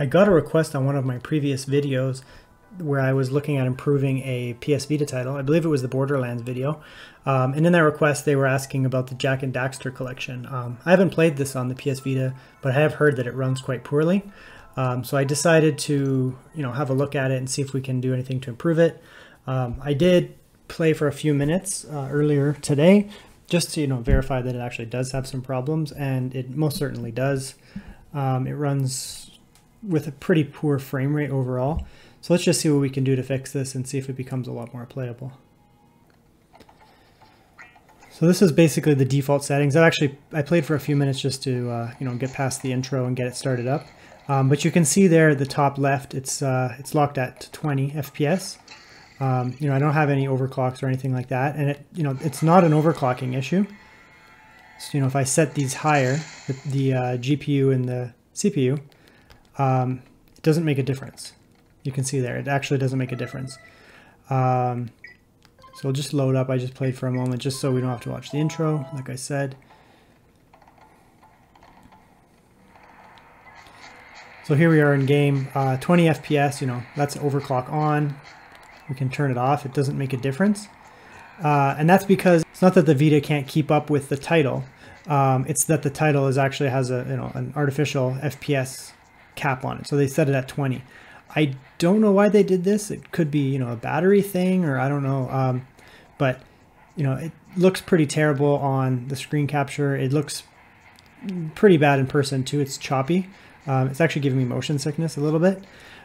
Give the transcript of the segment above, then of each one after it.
I got a request on one of my previous videos where I was looking at improving a PS Vita title. I believe it was the Borderlands video. Um, and in that request, they were asking about the Jak and Daxter collection. Um, I haven't played this on the PS Vita, but I have heard that it runs quite poorly. Um, so I decided to, you know, have a look at it and see if we can do anything to improve it. Um, I did play for a few minutes uh, earlier today, just to, you know, verify that it actually does have some problems, and it most certainly does. Um, it runs with a pretty poor frame rate overall. So let's just see what we can do to fix this and see if it becomes a lot more playable. So this is basically the default settings. I actually I played for a few minutes just to uh, you know get past the intro and get it started up. Um, but you can see there at the top left, it's uh, it's locked at 20 FPS. Um, you know I don't have any overclocks or anything like that, and it you know it's not an overclocking issue. So you know if I set these higher, the, the uh, GPU and the CPU, um, it doesn't make a difference. You can see there, it actually doesn't make a difference. Um, so we'll just load up. I just played for a moment just so we don't have to watch the intro, like I said. So here we are in game, uh, 20 FPS, you know, that's overclock on. We can turn it off, it doesn't make a difference. Uh, and that's because it's not that the Vita can't keep up with the title, um, it's that the title is actually has a, you know, an artificial FPS cap on it. So they set it at 20. I don't know why they did this. It could be, you know, a battery thing or I don't know. Um, but, you know, it looks pretty terrible on the screen capture. It looks pretty bad in person too. It's choppy. Um, it's actually giving me motion sickness a little bit.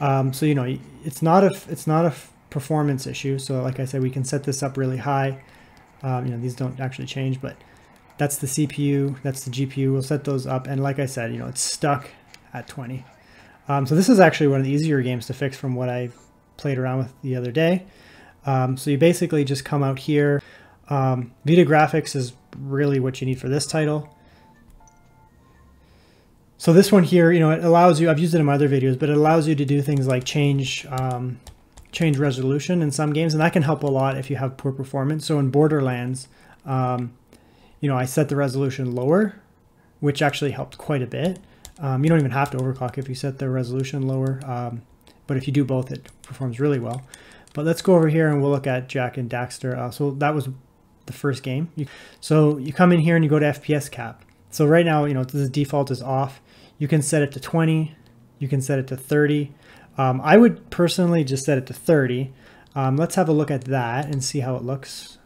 Um, so, you know, it's not a, it's not a performance issue. So like I said, we can set this up really high. Um, you know, these don't actually change, but that's the CPU, that's the GPU. We'll set those up. And like I said, you know, it's stuck at 20. Um, so this is actually one of the easier games to fix from what I played around with the other day. Um, so you basically just come out here. Um, VitaGrafix is really what you need for this title. So this one here, you know, it allows you, I've used it in my other videos, but it allows you to do things like change um, change resolution in some games, and that can help a lot if you have poor performance. So in Borderlands, um, you know, I set the resolution lower, which actually helped quite a bit. Um, you don't even have to overclock if you set the resolution lower, um, but if you do both, it performs really well. But let's go over here and we'll look at Jak and Daxter. Uh, so that was the first game. You, so you come in here and you go to FPS cap. So right now, you know, the default is off. You can set it to 20. You can set it to 30. Um, I would personally just set it to 30. Um, let's have a look at that and see how it looks.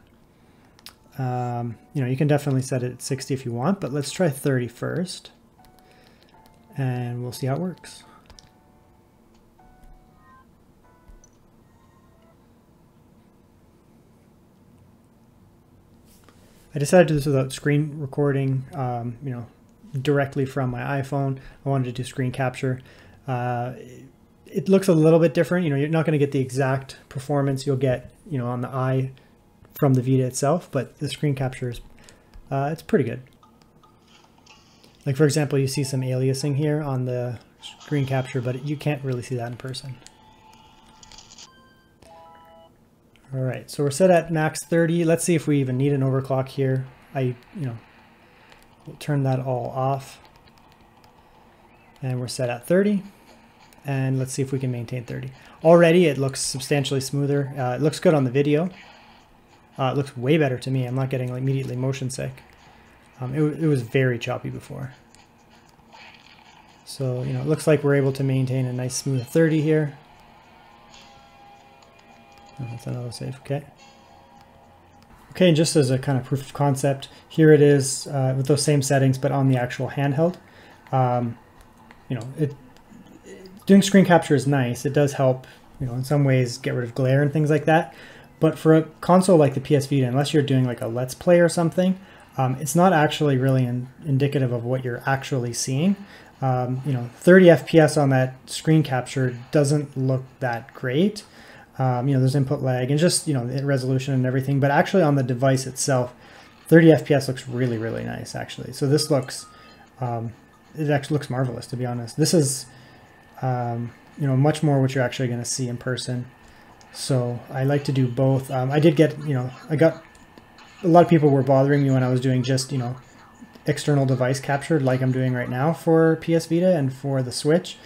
Um, you know, you can definitely set it at 60 if you want, but let's try 30 first and we'll see how it works. I decided to do this without screen recording, um, you know, directly from my iPhone. I wanted to do screen capture. Uh, it looks a little bit different. You know, you're not going to get the exact performance you'll get, you know, on the eye from the Vita itself, but the screen capture is, uh, it's pretty good. Like for example, you see some aliasing here on the screen capture, but you can't really see that in person. All right, so we're set at max 30. Let's see if we even need an overclock here. I, you know, we'll turn that all off. And we're set at 30. And let's see if we can maintain 30. Already it looks substantially smoother. Uh, it looks good on the video. Uh, it looks way better to me. I'm not getting like, immediately motion sick. Um, it, it was very choppy before. So, you know, it looks like we're able to maintain a nice smooth 30 here. Oh, that's another save, okay. Okay, and just as a kind of proof of concept, here it is uh, with those same settings, but on the actual handheld. Um, you know, it, doing screen capture is nice. It does help, you know, in some ways get rid of glare and things like that. But for a console like the PS Vita, unless you're doing like a Let's Play or something, um, it's not actually really in, indicative of what you're actually seeing. Um, you know, 30 FPS on that screen capture doesn't look that great. Um, you know, there's input lag and just, you know, the resolution and everything, but actually on the device itself, 30 FPS looks really, really nice actually. So this looks, um, it actually looks marvelous to be honest. This is, um, you know, much more what you're actually going to see in person. So I like to do both. Um, I did get, you know, I got a lot of people were bothering me when I was doing just, you know, external device capture like I'm doing right now for PS Vita and for the Switch.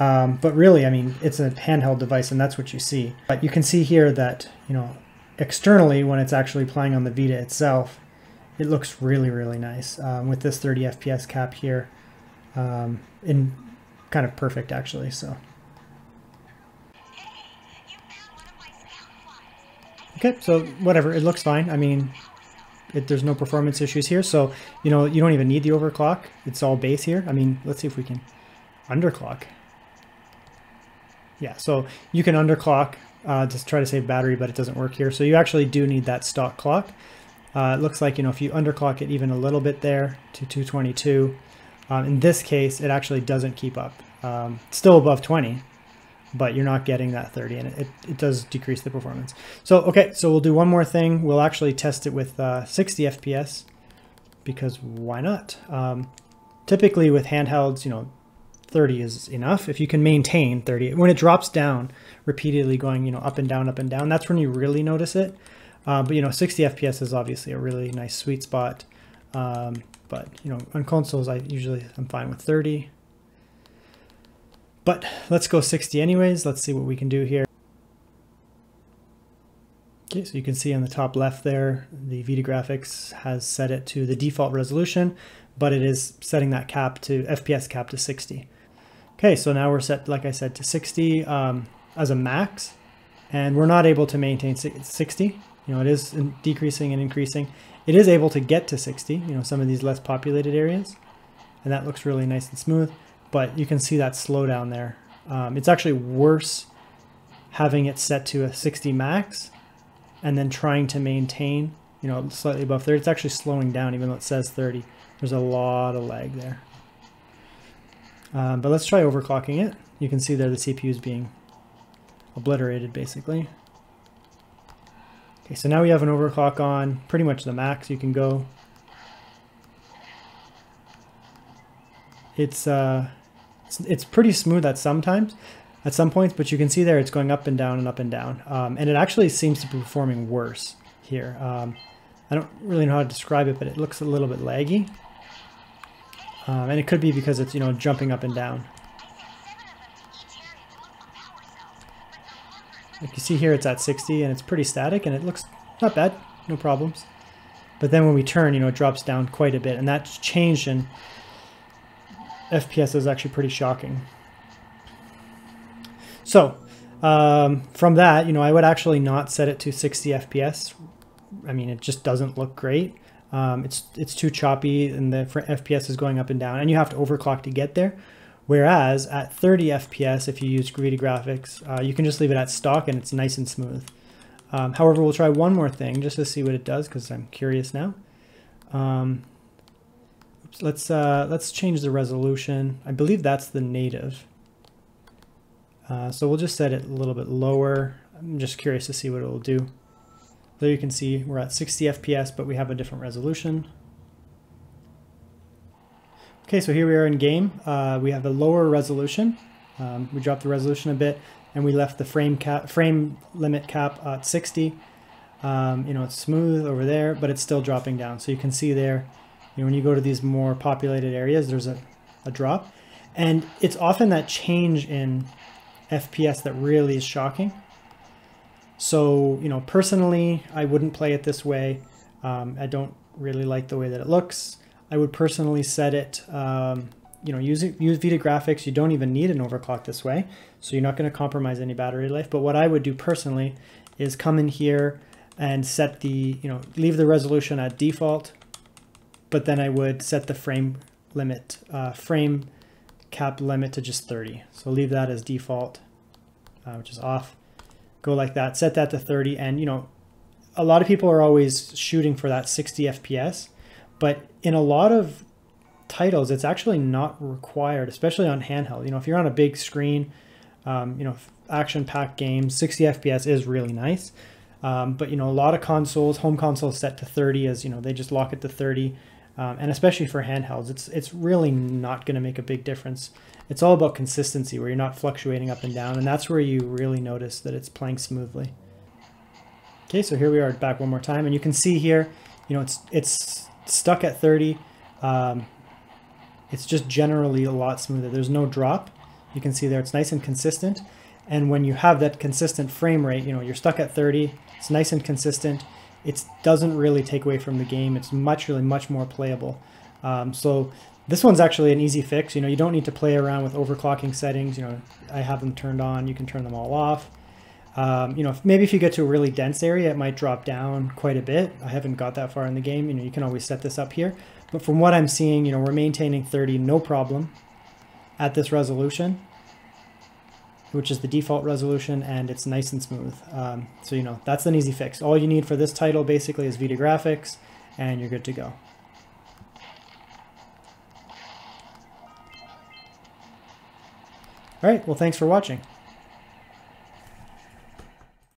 Um, but really, I mean, it's a handheld device and that's what you see. But you can see here that, you know, externally when it's actually playing on the Vita itself, it looks really, really nice um, with this 30 FPS cap here. Um, in kind of perfect actually, so. Okay, so whatever, it looks fine. I mean, it, there's no performance issues here. So, you know, you don't even need the overclock. It's all base here. I mean, let's see if we can underclock. Yeah, so you can underclock uh, to try to save battery, but it doesn't work here. So you actually do need that stock clock. Uh, it looks like, you know, if you underclock it even a little bit there to 222, um, in this case, it actually doesn't keep up. Um, still above 20, but you're not getting that 30 and it, it does decrease the performance. So, okay, so we'll do one more thing. We'll actually test it with uh, 60 FPS because why not? Um, typically with handhelds, you know, 30 is enough. If you can maintain 30, when it drops down repeatedly going, you know, up and down, up and down, that's when you really notice it. Uh, but, you know, 60 FPS is obviously a really nice sweet spot. Um, but, you know, on consoles, I usually, I'm fine with 30. But let's go 60 anyways. Let's see what we can do here. Okay, so you can see on the top left there, the VitaGrafix has set it to the default resolution, but it is setting that cap to FPS cap to 60. Okay, so now we're set, like I said, to 60 um, as a max, and we're not able to maintain 60. You know, it is decreasing and increasing. It is able to get to 60, you know, some of these less populated areas, and that looks really nice and smooth but you can see that slowdown there. Um, it's actually worse having it set to a 60 max and then trying to maintain, you know, slightly above 30. It's actually slowing down even though it says 30. There's a lot of lag there. Um, but let's try overclocking it. You can see there the CPU is being obliterated basically. Okay, so now we have an overclock on pretty much the max you can go. It's uh, it's, it's pretty smooth at sometimes, at some points, but you can see there it's going up and down and up and down. Um, and it actually seems to be performing worse here. Um, I don't really know how to describe it, but it looks a little bit laggy. Um, and it could be because it's, you know, jumping up and down. Like you see here, it's at 60 and it's pretty static and it looks not bad, no problems. But then when we turn, you know, it drops down quite a bit and that's changed in FPS is actually pretty shocking. So um, from that, you know, I would actually not set it to 60 FPS. I mean, it just doesn't look great. Um, it's it's too choppy and the FPS is going up and down and you have to overclock to get there. Whereas at 30 FPS, if you use VitaGrafix, uh, you can just leave it at stock and it's nice and smooth. Um, however, we'll try one more thing just to see what it does because I'm curious now. Um, let's uh, let's change the resolution. I believe that's the native. Uh, so we'll just set it a little bit lower. I'm just curious to see what it will do. There you can see we're at 60 FPS, but we have a different resolution. Okay, so here we are in game. Uh, we have a lower resolution. Um, we dropped the resolution a bit, and we left the frame cap, frame limit cap at 60. Um, you know, it's smooth over there, but it's still dropping down. So you can see there, know, when you go to these more populated areas, there's a, a drop. And it's often that change in FPS that really is shocking. So, you know, personally, I wouldn't play it this way. Um, I don't really like the way that it looks. I would personally set it, um, you know, use, use VitaGrafix. You don't even need an overclock this way. So you're not going to compromise any battery life. But what I would do personally is come in here and set the, you know, leave the resolution at default but then I would set the frame limit, uh, frame cap limit to just 30. So leave that as default, uh, which is off. Go like that, set that to 30. And you know, a lot of people are always shooting for that 60 FPS, but in a lot of titles, it's actually not required, especially on handheld. You know, if you're on a big screen, um, you know, action-packed games, 60 FPS is really nice. Um, but you know, a lot of consoles, home consoles set to 30 as you know, they just lock it to 30 um, and especially for handhelds, it's it's really not going to make a big difference. It's all about consistency, where you're not fluctuating up and down, and that's where you really notice that it's playing smoothly. Okay, so here we are back one more time, and you can see here, you know, it's it's stuck at 30. Um, it's just generally a lot smoother. There's no drop. You can see there it's nice and consistent. And when you have that consistent frame rate, you know, you're stuck at 30, it's nice and consistent. It doesn't really take away from the game. It's much, really much more playable. Um, so this one's actually an easy fix. You know, you don't need to play around with overclocking settings. You know, I have them turned on. You can turn them all off. Um, you know, maybe if you get to a really dense area, it might drop down quite a bit. I haven't got that far in the game. You know, you can always set this up here. But from what I'm seeing, you know, we're maintaining 30 no problem at this resolution, which is the default resolution, and it's nice and smooth. Um, so, you know, that's an easy fix. All you need for this title basically is VitaGrafix, and you're good to go. All right, well, thanks for watching.